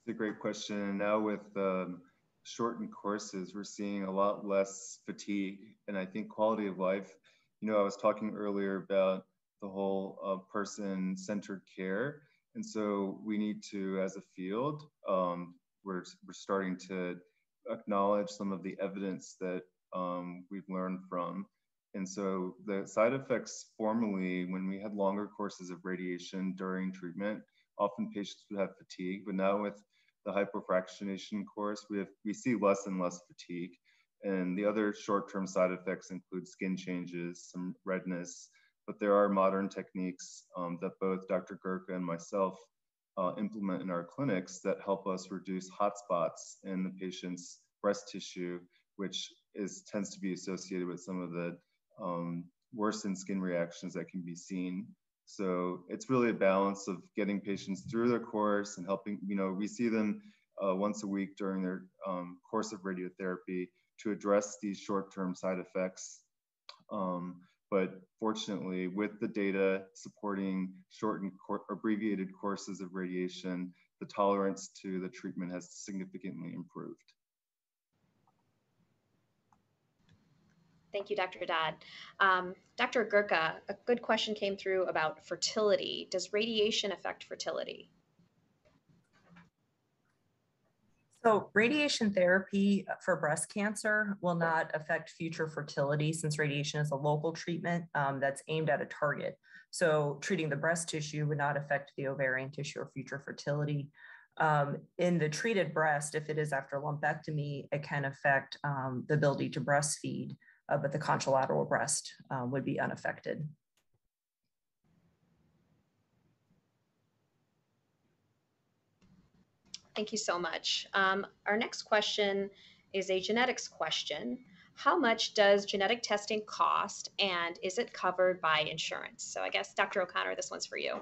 It's a great question. And Now with um, shortened courses, we're seeing a lot less fatigue and I think quality of life. You know, I was talking earlier about the whole uh, person-centered care. And so we need to, as a field, um, we're, we're starting to acknowledge some of the evidence that um, we've learned from. And so the side effects formerly, when we had longer courses of radiation during treatment, often patients would have fatigue, but now with the hypofractionation course, we, have, we see less and less fatigue. And the other short-term side effects include skin changes, some redness, but there are modern techniques um, that both Dr. Gurka and myself uh, implement in our clinics that help us reduce hotspots in the patient's breast tissue, which is tends to be associated with some of the um, worsened skin reactions that can be seen. So it's really a balance of getting patients through their course and helping, you know, we see them uh, once a week during their um, course of radiotherapy to address these short-term side effects. Um, but fortunately, with the data supporting shortened, abbreviated courses of radiation, the tolerance to the treatment has significantly improved. Thank you, Dr. Dad. Um, Dr. Gurka, a good question came through about fertility. Does radiation affect fertility? So radiation therapy for breast cancer will not affect future fertility since radiation is a local treatment um, that's aimed at a target. So treating the breast tissue would not affect the ovarian tissue or future fertility. Um, in the treated breast, if it is after lumpectomy, it can affect um, the ability to breastfeed, uh, but the contralateral breast um, would be unaffected. Thank you so much. Um, our next question is a genetics question. How much does genetic testing cost and is it covered by insurance? So I guess Dr. O'Connor, this one's for you.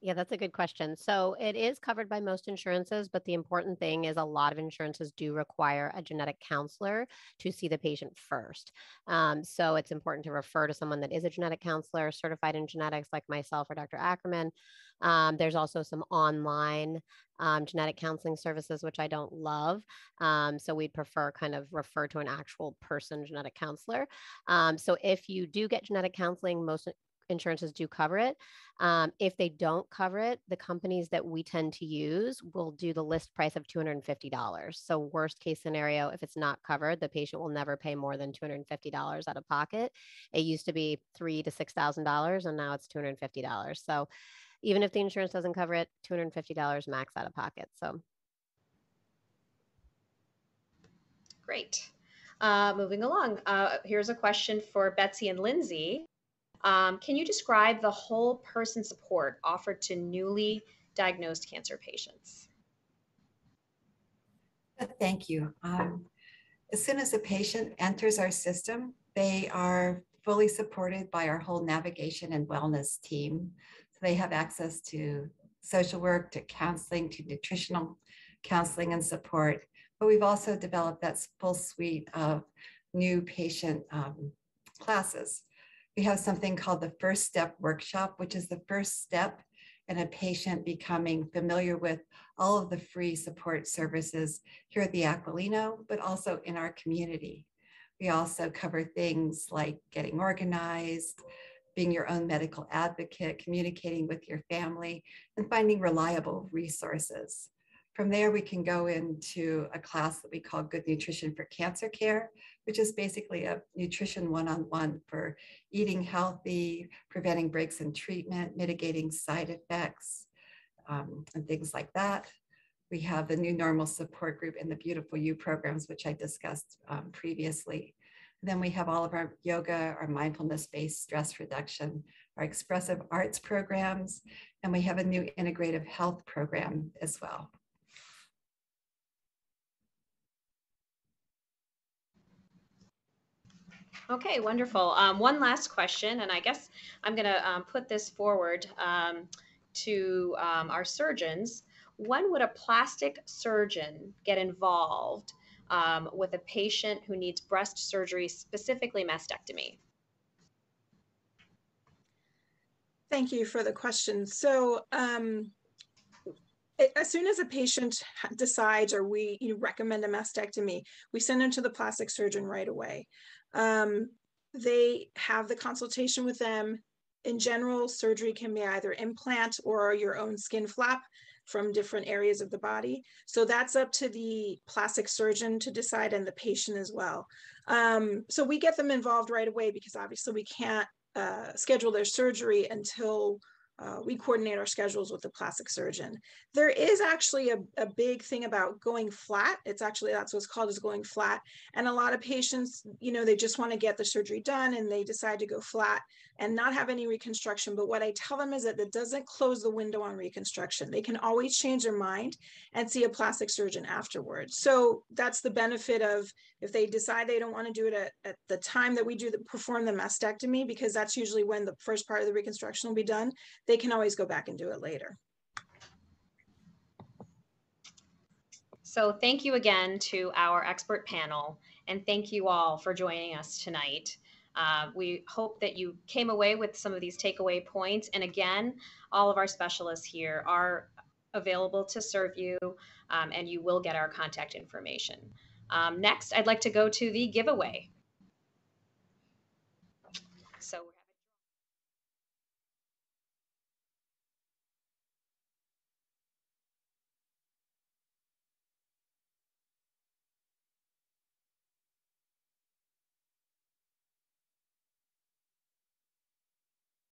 Yeah, that's a good question. So it is covered by most insurances, but the important thing is a lot of insurances do require a genetic counselor to see the patient first. Um, so it's important to refer to someone that is a genetic counselor, certified in genetics, like myself or Dr. Ackerman. Um, there's also some online um, genetic counseling services, which I don't love. Um, so we'd prefer kind of refer to an actual person genetic counselor. Um, so if you do get genetic counseling, most insurances do cover it. Um, if they don't cover it, the companies that we tend to use will do the list price of $250. So, worst case scenario, if it's not covered, the patient will never pay more than $250 out of pocket. It used to be three to six thousand dollars, and now it's $250. So, even if the insurance doesn't cover it, $250 max out of pocket. So, great. Uh, moving along, uh, here's a question for Betsy and Lindsey. Um, can you describe the whole person support offered to newly diagnosed cancer patients? Thank you. Um, as soon as a patient enters our system, they are fully supported by our whole navigation and wellness team. So they have access to social work, to counseling, to nutritional counseling and support. But we've also developed that full suite of new patient um, classes we have something called the First Step Workshop, which is the first step in a patient becoming familiar with all of the free support services here at the Aquilino, but also in our community. We also cover things like getting organized, being your own medical advocate, communicating with your family, and finding reliable resources. From there, we can go into a class that we call Good Nutrition for Cancer Care, which is basically a nutrition one-on-one for eating healthy, preventing breaks in treatment, mitigating side effects, um, and things like that. We have the new normal support group and the beautiful you programs, which I discussed um, previously. Then we have all of our yoga, our mindfulness-based stress reduction, our expressive arts programs, and we have a new integrative health program as well. Okay, wonderful. Um, one last question, and I guess I'm going to um, put this forward um, to um, our surgeons. When would a plastic surgeon get involved um, with a patient who needs breast surgery, specifically mastectomy? Thank you for the question. So, um, as soon as a patient decides or we you recommend a mastectomy, we send them to the plastic surgeon right away. Um, they have the consultation with them. In general, surgery can be either implant or your own skin flap from different areas of the body. So that's up to the plastic surgeon to decide and the patient as well. Um, so we get them involved right away because obviously we can't uh, schedule their surgery until uh, we coordinate our schedules with the plastic surgeon. There is actually a, a big thing about going flat. It's actually, that's what's called is going flat. And a lot of patients, you know, they just want to get the surgery done and they decide to go flat and not have any reconstruction. But what I tell them is that that doesn't close the window on reconstruction. They can always change their mind and see a plastic surgeon afterwards. So that's the benefit of if they decide they don't want to do it at, at the time that we do the, perform the mastectomy, because that's usually when the first part of the reconstruction will be done, they can always go back and do it later. So thank you again to our expert panel, and thank you all for joining us tonight. Uh, we hope that you came away with some of these takeaway points. And again, all of our specialists here are available to serve you, um, and you will get our contact information. Um, next, I'd like to go to the giveaway.